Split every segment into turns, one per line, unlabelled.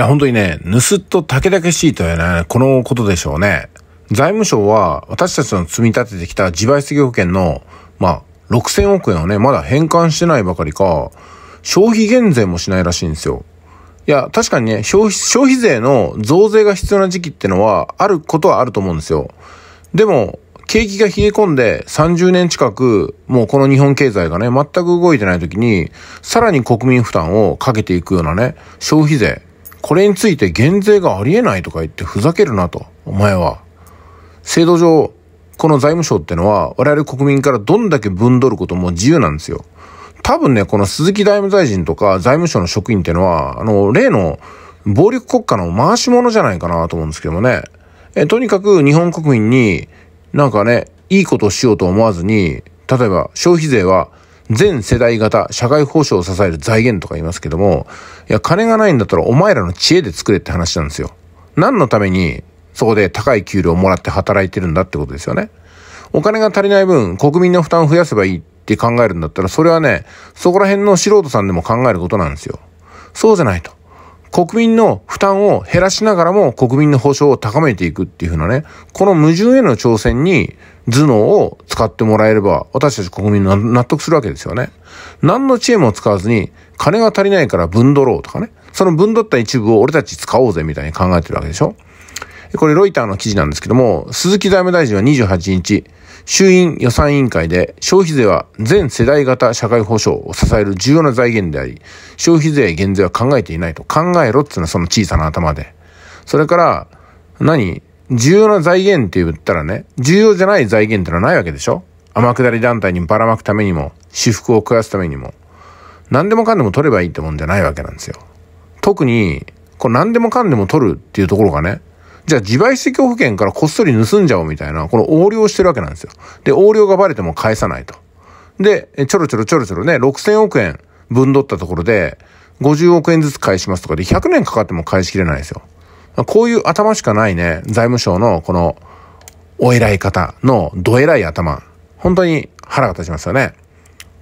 や、本当にね、盗っと竹々しいとはね、このことでしょうね。財務省は私たちの積み立ててきた自賠責保険の、まあ、6000億円をね、まだ返還してないばかりか、消費減税もしないらしいんですよ。いや、確かにね、消費、消費税の増税が必要な時期ってのは、あることはあると思うんですよ。でも、景気が冷え込んで30年近く、もうこの日本経済がね、全く動いてない時に、さらに国民負担をかけていくようなね、消費税。これについて減税がありえないとか言ってふざけるなと、お前は。制度上、この財務省ってのは、我々国民からどんだけ分取ることも自由なんですよ。多分ね、この鈴木財務大臣とか財務省の職員ってのは、あの、例の暴力国家の回し者じゃないかなと思うんですけどもね。え、とにかく日本国民になんかね、いいことをしようと思わずに、例えば消費税は全世代型社会保障を支える財源とか言いますけども、いや、金がないんだったらお前らの知恵で作れって話なんですよ。何のためにそこで高い給料をもらって働いてるんだってことですよね。お金が足りない分、国民の負担を増やせばいいって考えるんだったら、それはね、そこら辺の素人さんでも考えることなんですよ。そうじゃないと。国民の負担を減らしながらも国民の保障を高めていくっていうふうなね、この矛盾への挑戦に頭脳を使ってもらえれば、私たち国民納得するわけですよね。何の知恵も使わずに、金が足りないから分取ろうとかね、その分取った一部を俺たち使おうぜみたいに考えてるわけでしょこれロイターの記事なんですけども、鈴木財務大臣は28日、衆院予算委員会で消費税は全世代型社会保障を支える重要な財源であり、消費税減税は考えていないと考えろっていうのはその小さな頭で。それから、何？重要な財源って言ったらね、重要じゃない財源ってのはないわけでしょ？天下り団体にばらまくためにも、私服を食わすためにも、何でもかんでも取ればいいってもんじゃないわけなんですよ。特に、こう何でもかんでも取るっていうところがね、じゃあ自賠責保険からこっそり盗んじゃおうみたいな、この横領してるわけなんですよ。で、横領がバレても返さないと。で、ちょろちょろちょろちょろね、6000億円分取ったところで、50億円ずつ返しますとかで100年かかっても返しきれないですよ。こういう頭しかないね、財務省のこの、お偉い方のど偉い頭。本当に腹が立ちますよね。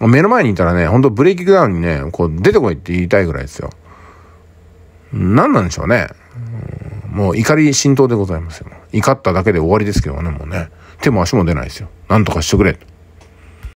目の前にいたらね、本当ブレーキダウンにね、こう出てこいって言いたいぐらいですよ。何なんでしょうね。もう怒り浸透でございますよ。怒っただけで終わりですけどね、もうね。手も足も出ないですよ。なんとかしてくれ。